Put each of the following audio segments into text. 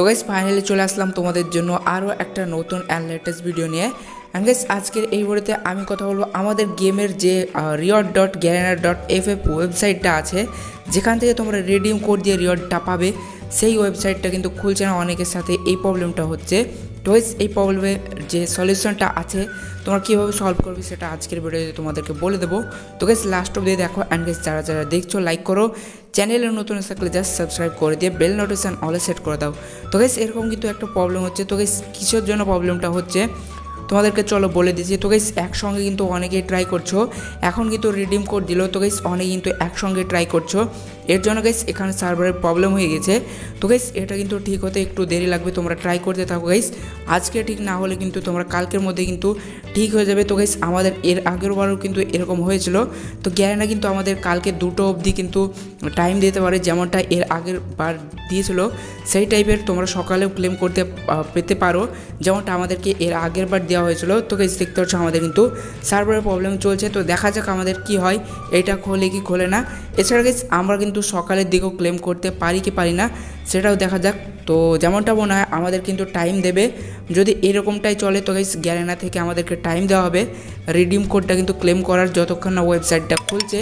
তো guys finally চলে আসলাম তোমাদের জন্য আরও একটা নতুন অ্যান্ড লেটেস্ট ভিডিও নিয়ে। অ্যান্ড গাইস আজকের এই ভিডিওতে আমি কথা বলব আমাদের গেমের যে রিওয়ার্ড ডট গ্যারেনার ডট এফ এফ ওয়েবসাইটটা আছে, যেখান থেকে তোমরা রেডিম কোড দিয়ে রিওয়ার্ডটা পাবে। সেই ওয়েবসাইটটা কিন্তু খুলছে না, অনেকের সাথে এই প্রবলেমটা হচ্ছে। গাইস এই প্রবলেমের যে সলিউশনটা আছে, তোমরা কীভাবে সলভ করবে সেটা আজকের ভিডিওতে তোমাদেরকে বলে দেবো। তো গাইস লাস্ট অব্দি দেখো অ্যান্ড গাইস যারা যারা দেখছ লাইক করো। চ্যানেলে নতুন থাকলে জাস্ট সাবস্ক্রাইব করে দিয়ে বেল নোটিফিকেশান অলে সেট করে দাও। তো গাইস এরকম কিন্তু একটা প্রবলেম হচ্ছে। তো গাইস কিসের জন্য প্রবলেমটা হচ্ছে? তোমাদেরকে চলো বলে দিচ্ছি। তো গাইস একসঙ্গে কিন্তু অনেকেই ট্রাই করছ। এখন কিন্তু রিডিম কোড দিল। তো গাইস অনেক কিন্তু একসঙ্গে ট্রাই করছ। এর জন্য গাইস এখানে সার্ভারের প্রবলেম হয়ে গেছে। তো গাইস এটা কিন্তু ঠিক হতে একটু দেরি লাগবে, তোমরা ট্রাই করতে থাকো গাইস আজকে ঠিক না হলে কিন্তু তোমরা কালকের মধ্যে কিন্তু ঠিক হয়ে যাবে। তো গাইস আমাদের এর আগের বারও কিন্তু এরকম হয়েছিল। তো গ্যারেনা কিন্তু আমাদের কালকে দুটো অবধি কিন্তু টাইম দিতে পারে, যেমনটা এর আগের বার দিয়েছিল। সেই টাইপের তোমরা সকালেও ক্লেম করতে পেতে পারো। যেমনটা আমাদেরকে এর আগের বার দেওয়া হয়েছিল। তো গাইস দেখতে পাচ্ছ আমাদের কিন্তু সার্ভারের প্রবলেম চলছে। তো দেখা যাক আমাদের কি হয়। এটা খোলে কি খোলে না। এছাড়া গাইস আমরা কিন্তু সকালের দিকেও ক্লেম করতে পারি কি পারি না, সেটাও দেখা যাক। তো যেমনটা মনে হয়, আমাদের কিন্তু টাইম দেবে। যদি এরকমটাই চলে, তো গাইস গ্যারেনা থেকে আমাদেরকে টাইম দেওয়া হবে। রিডিম কোডটা কিন্তু ক্লেম করার যতক্ষণ না ওয়েবসাইটটা খুলছে।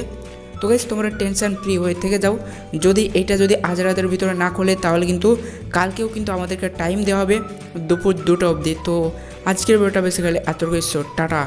তো গাইস তোমরা টেনশন ফ্রি হয়ে থেকে যাও। যদি এটা যদি আজ রাতের ভিতরে না খোলে, তাহলে কিন্তু কালকেও কিন্তু আমাদেরকে টাইম দেওয়া হবে দুপুর দুটো অবধি। তো আজকের ভিডিওটা বেসিক্যালি এত টাটা।